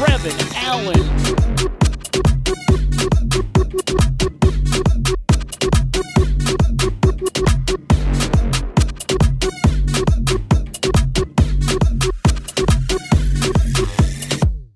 Brevin Allen.